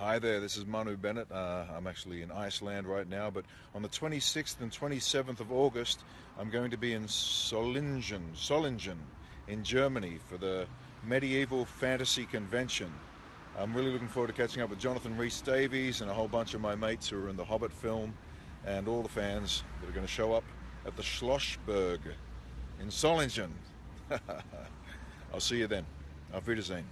Hi there, this is Manu Bennett. Uh, I'm actually in Iceland right now, but on the 26th and 27th of August, I'm going to be in Solingen, Solingen in Germany for the Medieval Fantasy Convention. I'm really looking forward to catching up with Jonathan Rhys Davies and a whole bunch of my mates who are in the Hobbit film and all the fans that are going to show up at the Schloss Burg in Solingen. I'll see you then. Auf Wiedersehen.